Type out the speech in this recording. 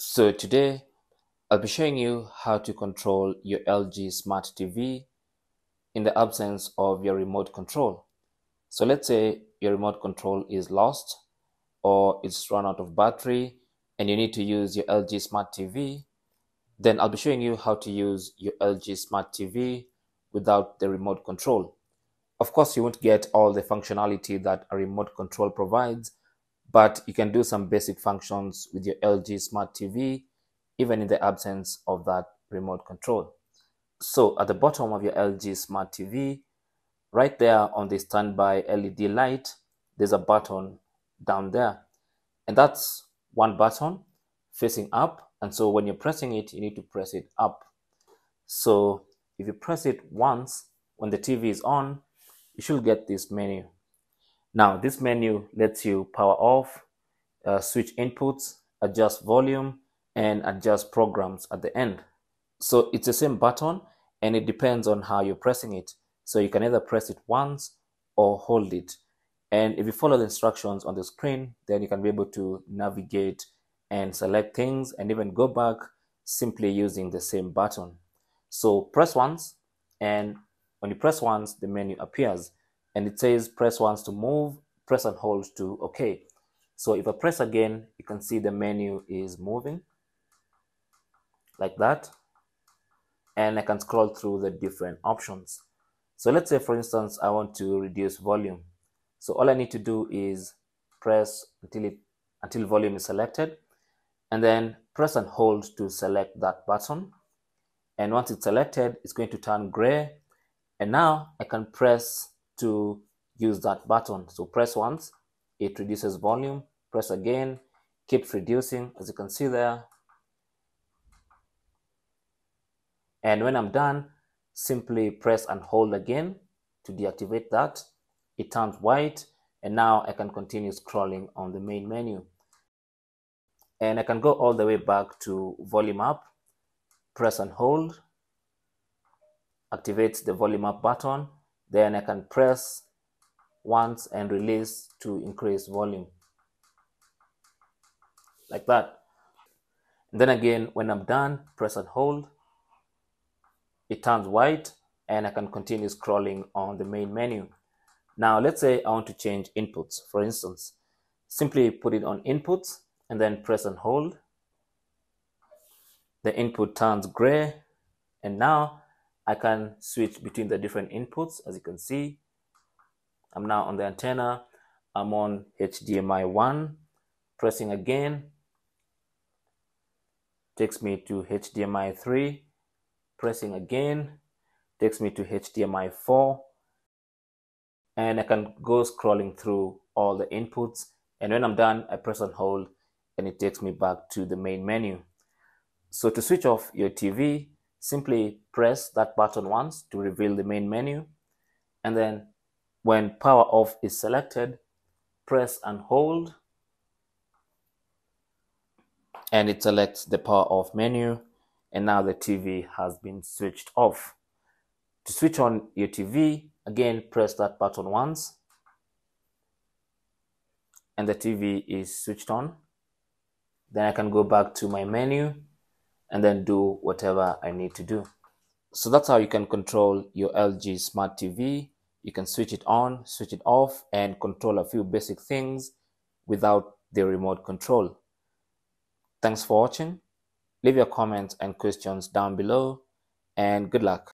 So today I'll be showing you how to control your LG Smart TV in the absence of your remote control. So let's say your remote control is lost or it's run out of battery and you need to use your LG Smart TV, then I'll be showing you how to use your LG Smart TV without the remote control. Of course, you won't get all the functionality that a remote control provides, but you can do some basic functions with your LG Smart TV, even in the absence of that remote control. So at the bottom of your LG Smart TV, right there on the standby LED light, there's a button down there. And that's one button facing up. And so when you're pressing it, you need to press it up. So if you press it once, when the TV is on, you should get this menu. Now, this menu lets you power off, uh, switch inputs, adjust volume, and adjust programs at the end. So it's the same button and it depends on how you're pressing it. So you can either press it once or hold it. And if you follow the instructions on the screen, then you can be able to navigate and select things and even go back simply using the same button. So press once and when you press once, the menu appears and it says press once to move, press and hold to OK. So if I press again, you can see the menu is moving like that. And I can scroll through the different options. So let's say, for instance, I want to reduce volume. So all I need to do is press until it until volume is selected and then press and hold to select that button. And once it's selected, it's going to turn gray. And now I can press to use that button. So press once, it reduces volume, press again, keeps reducing as you can see there. And when I'm done, simply press and hold again to deactivate that. It turns white and now I can continue scrolling on the main menu. And I can go all the way back to volume up, press and hold, activates the volume up button. Then I can press once and release to increase volume like that. And then again, when I'm done, press and hold. It turns white and I can continue scrolling on the main menu. Now, let's say I want to change inputs. For instance, simply put it on inputs and then press and hold. The input turns gray and now I can switch between the different inputs as you can see. I'm now on the antenna. I'm on HDMI 1. Pressing again takes me to HDMI 3. Pressing again takes me to HDMI 4. And I can go scrolling through all the inputs. And when I'm done, I press and hold and it takes me back to the main menu. So to switch off your TV, simply press that button once to reveal the main menu. And then when power off is selected, press and hold and it selects the power off menu and now the TV has been switched off. To switch on your TV, again press that button once and the TV is switched on. Then I can go back to my menu and then do whatever I need to do. So that's how you can control your LG Smart TV. You can switch it on, switch it off, and control a few basic things without the remote control. Thanks for watching. Leave your comments and questions down below, and good luck.